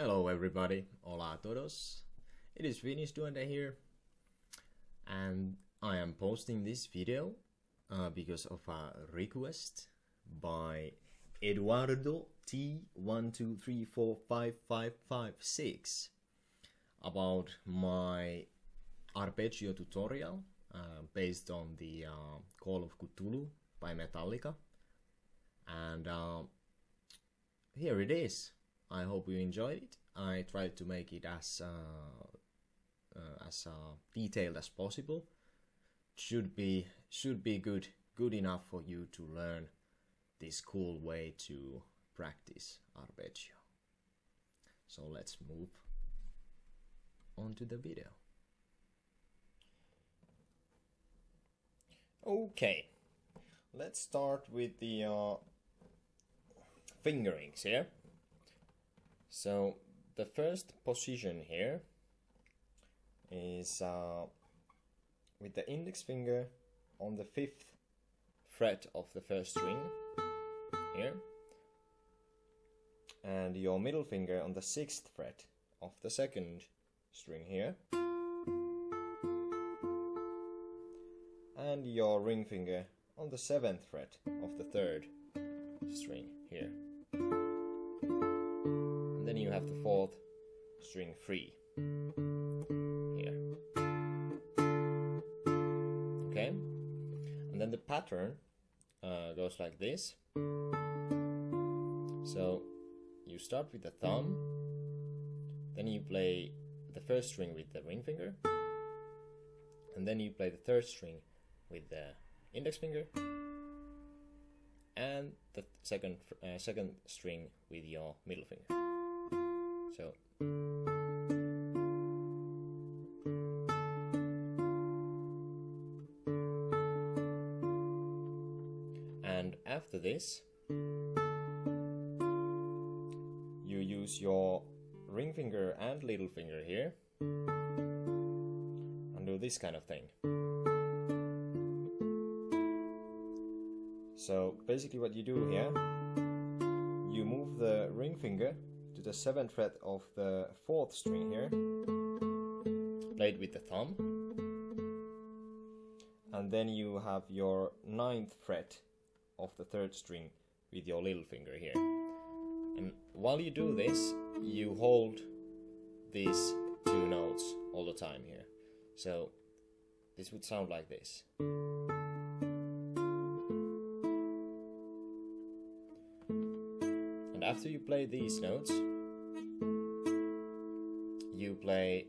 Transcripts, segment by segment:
Hello everybody, hola a todos. It is Finnish Duende here and I am posting this video uh, because of a request by Eduardo T123455556 about my arpeggio tutorial uh, based on the uh, Call of Ktulu by Metallica and uh, here it is. I hope you enjoyed it. I tried to make it as uh, uh, as uh, detailed as possible. Should be should be good good enough for you to learn this cool way to practice arpeggio. So let's move on to the video. Okay, let's start with the uh, fingerings here. So the first position here is uh, with the index finger on the fifth fret of the first string here and your middle finger on the sixth fret of the second string here and your ring finger on the seventh fret of the third string here you have the fourth string free. Here. Okay? And then the pattern uh, goes like this. So you start with the thumb. Then you play the first string with the ring finger. And then you play the third string with the index finger. And the second uh, second string with your middle finger so and after this you use your ring finger and little finger here and do this kind of thing. So basically what you do here you move the ring finger to the 7th fret of the 4th string here played with the thumb and then you have your ninth fret of the third string with your little finger here. And while you do this, you hold these two notes all the time here. So this would sound like this. And after you play these notes, play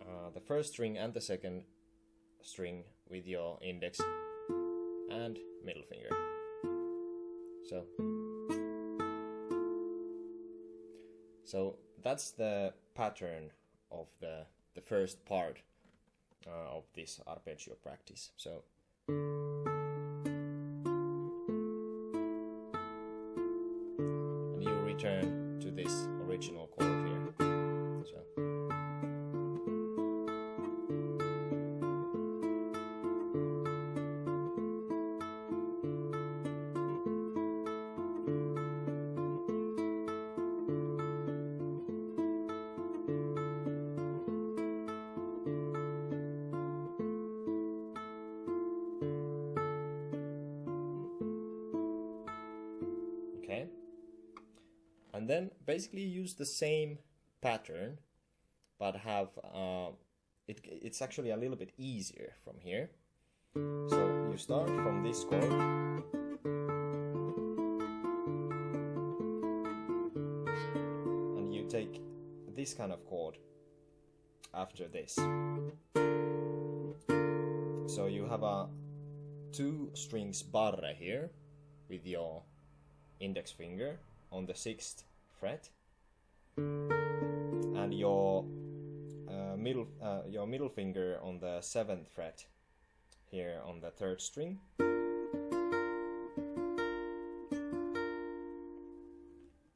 uh, the first string and the second string with your index and middle finger. So So that's the pattern of the the first part uh, of this arpeggio practice. So and you return to this original then basically use the same pattern but have uh, it, it's actually a little bit easier from here. So you start from this chord and you take this kind of chord after this. So you have a two strings barre here with your index finger on the sixth fret. And your uh, middle uh, your middle finger on the seventh fret here on the third string.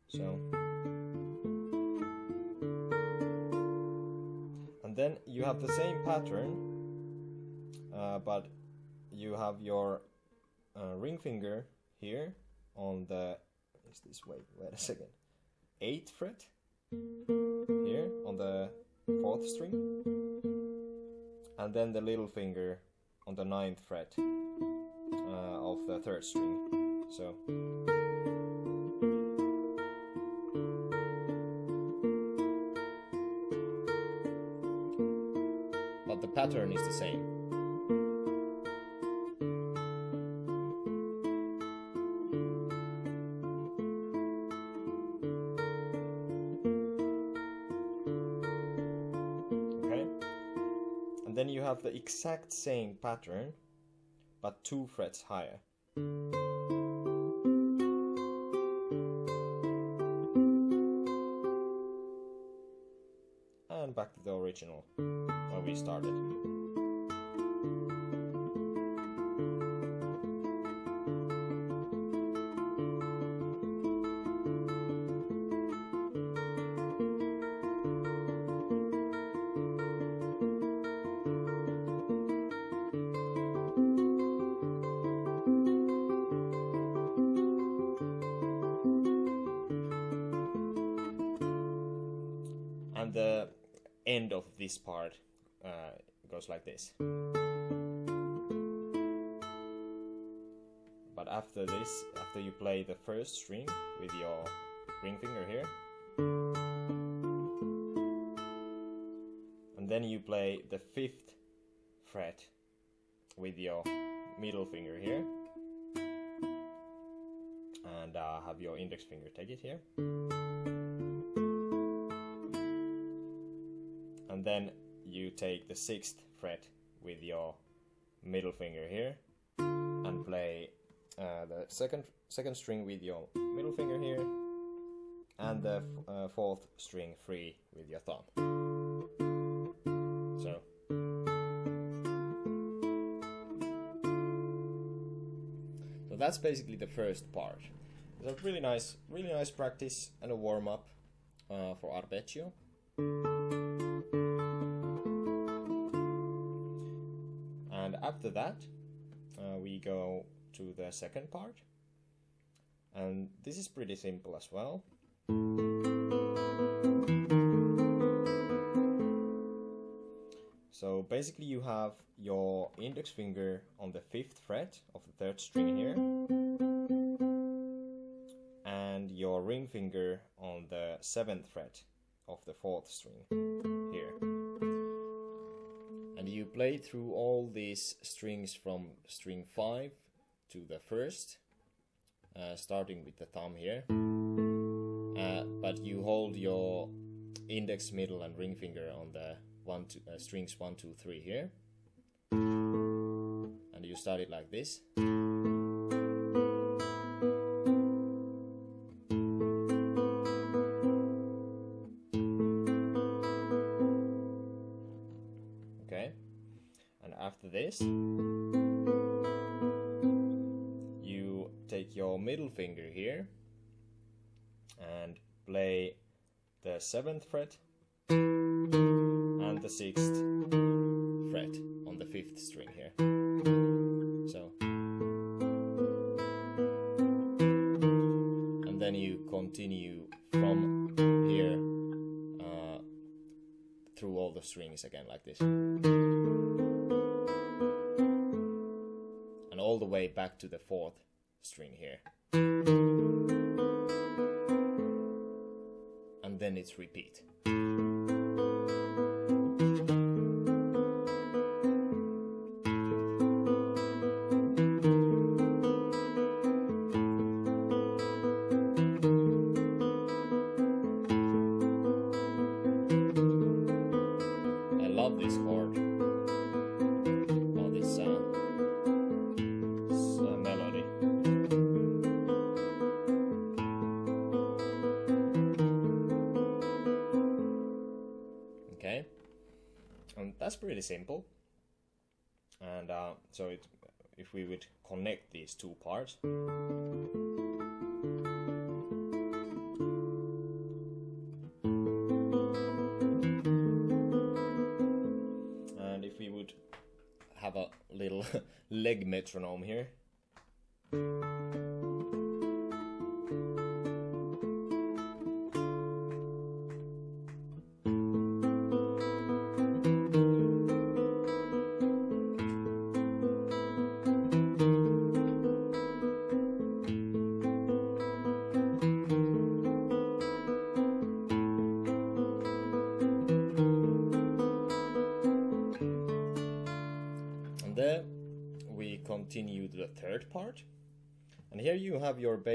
So. And then you have the same pattern uh, but you have your uh, ring finger here on the is this wait wait a second eighth fret here on the fourth string, and then the little finger on the ninth fret uh, of the third string. So. But the pattern is the same. Exact same pattern, but two frets higher. And back to the original where we started. End of this part uh, goes like this. But after this, after you play the first string with your ring finger here, and then you play the fifth fret with your middle finger here, and uh, have your index finger take it here. And then you take the sixth fret with your middle finger here and play uh, the second second string with your middle finger here and the uh, fourth string free with your thumb. So. So that's basically the first part. It's a really nice really nice practice and a warm up uh, for arpeggio after that, uh, we go to the second part. And this is pretty simple as well. So basically, you have your index finger on the fifth fret of the third string here, and your ring finger on the seventh fret of the fourth string and you play through all these strings from string 5 to the first uh, starting with the thumb here. Uh, but you hold your index middle and ring finger on the one two, uh, strings 1 2 3 here. And you start it like this play the seventh fret and the sixth fret on the fifth string here. So and then you continue from here uh, through all the strings again like this. And all the way back to the fourth string here and it's repeat simple. And uh, so it, if we would connect these two parts. And if we would have a little leg metronome here.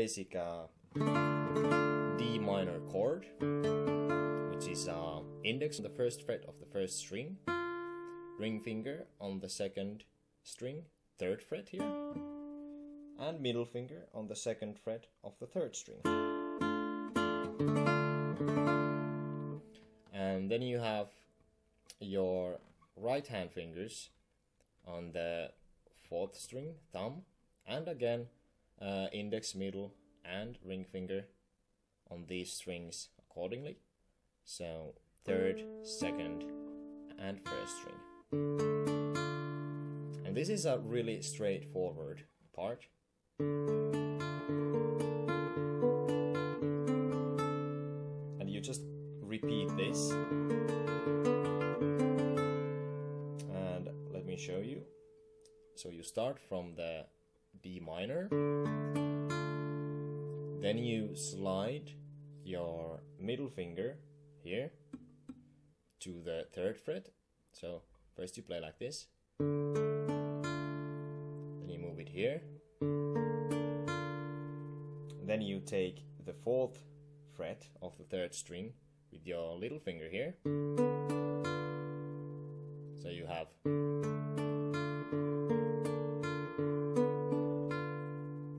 Basic uh, D minor chord, which is uh, index on the first fret of the first string, ring finger on the second string, third fret here, and middle finger on the second fret of the third string. And then you have your right hand fingers on the fourth string, thumb, and again uh, index, middle, and ring finger on these strings accordingly. So third, mm. second, and first string. And this is a really straightforward part. And you just repeat this. And let me show you. So you start from the D minor, then you slide your middle finger here to the third fret. So first you play like this, then you move it here, then you take the fourth fret of the third string with your little finger here. So you have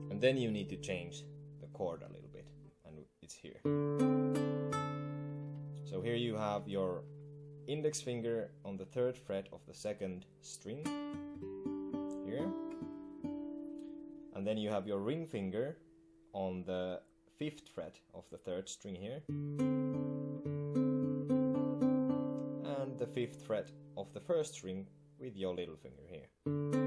and then you need to change chord a little bit and it's here. So here you have your index finger on the third fret of the second string here. And then you have your ring finger on the fifth fret of the third string here. And the fifth fret of the first string with your little finger here.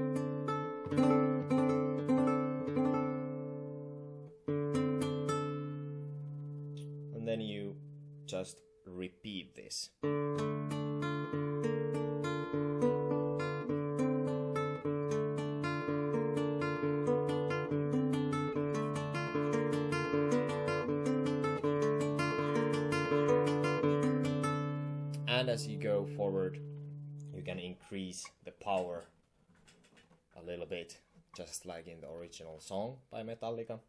Just repeat this. And as you go forward, you can increase the power a little bit, just like in the original song by Metallica.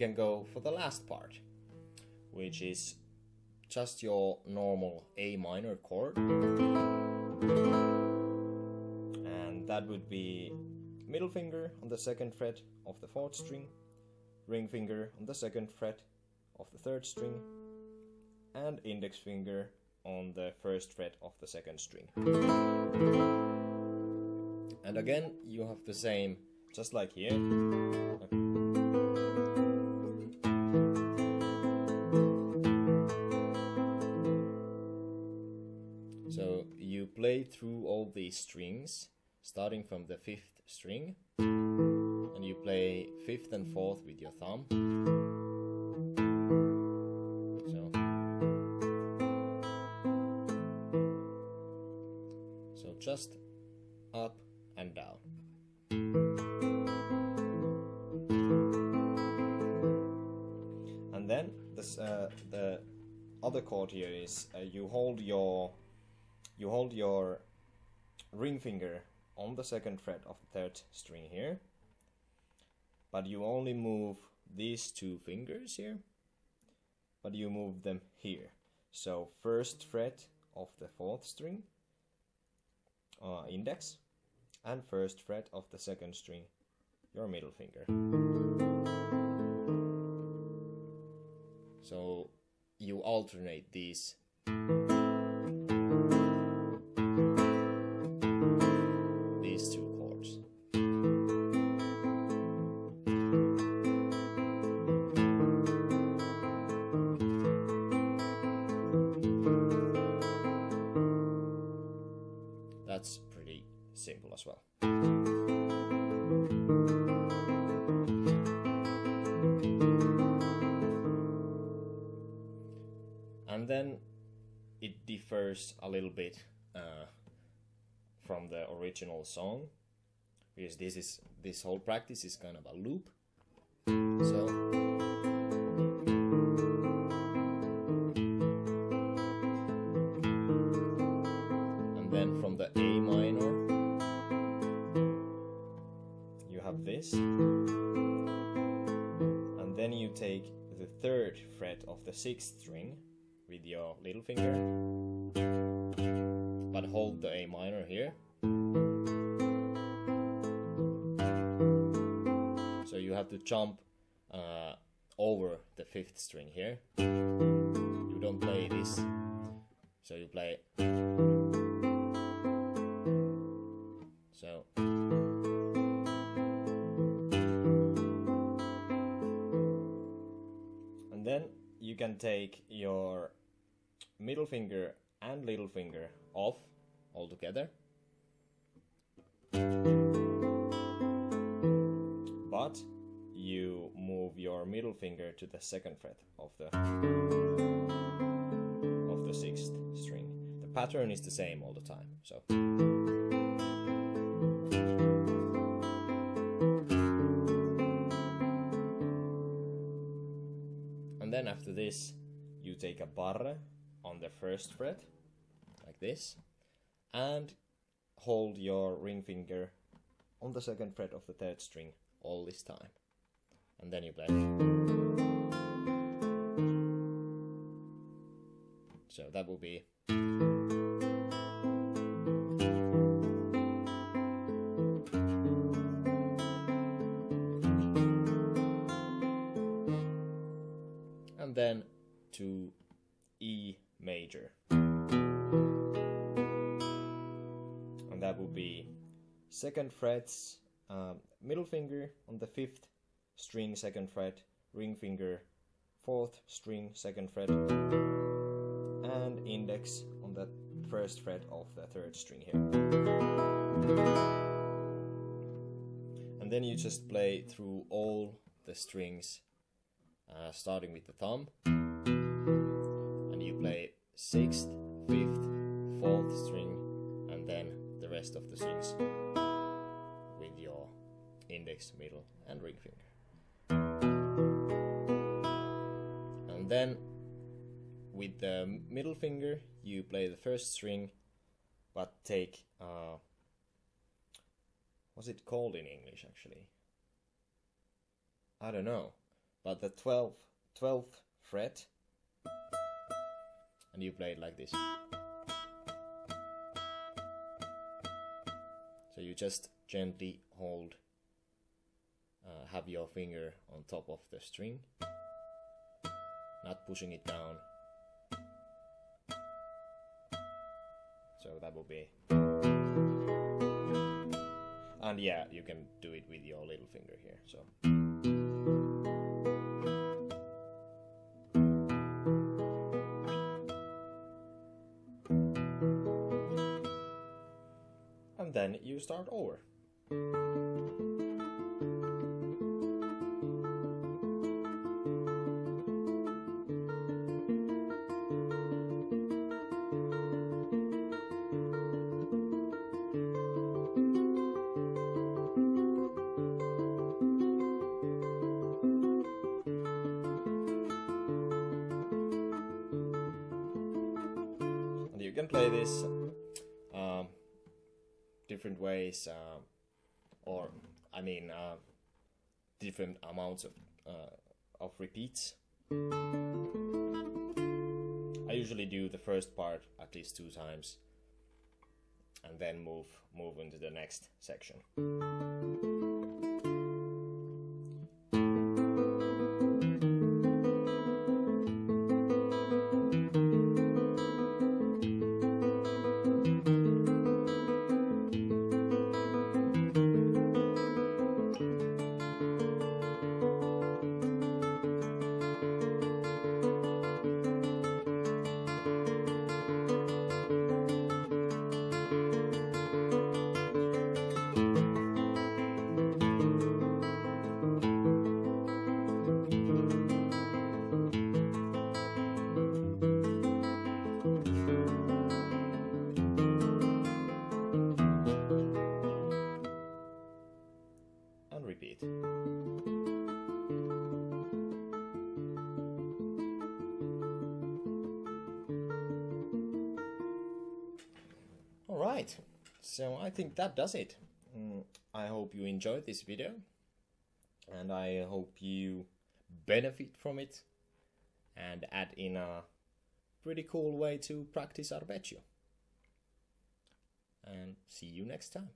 Can go for the last part, which is just your normal A minor chord. And that would be middle finger on the second fret of the fourth string, ring finger on the second fret of the third string, and index finger on the first fret of the second string. And again, you have the same, just like here. Play through all these strings, starting from the fifth string, and you play fifth and fourth with your thumb. So, so just up and down. And then this, uh, the other chord here is uh, you hold your you hold your ring finger on the second fret of the third string here. But you only move these two fingers here. But you move them here. So first fret of the fourth string uh, index and first fret of the second string your middle finger. So you alternate these. these as well. And then it differs a little bit uh, from the original song because this is this whole practice is kind of a loop. So you take the third fret of the sixth string with your little finger but hold the A minor here. So you have to jump uh, over the fifth string here. You don't play this. So you play. So can take your middle finger and little finger off altogether but you move your middle finger to the second fret of the of the sixth string. The pattern is the same all the time so after this you take a barre on the first fret like this and hold your ring finger on the second fret of the third string all this time. And then you play so that will be second frets, um, middle finger on the fifth string, second fret, ring finger, fourth string, second fret, and index on the first fret of the third string here. And then you just play through all the strings, uh, starting with the thumb and you play sixth, fifth, fourth string, and then the rest of the strings index, middle, and ring finger. And then with the middle finger, you play the first string, but take uh, what's it called in English actually? I don't know, but the 12th, 12th fret and you play it like this. So you just gently hold, have your finger on top of the string, not pushing it down. So that will be. And yeah, you can do it with your little finger here. So. and then you start over. Can play this um, different ways, uh, or I mean, uh, different amounts of uh, of repeats. I usually do the first part at least two times, and then move move into the next section. So I think that does it. Mm, I hope you enjoyed this video and I hope you benefit from it and add in a pretty cool way to practice arpeggio. And see you next time.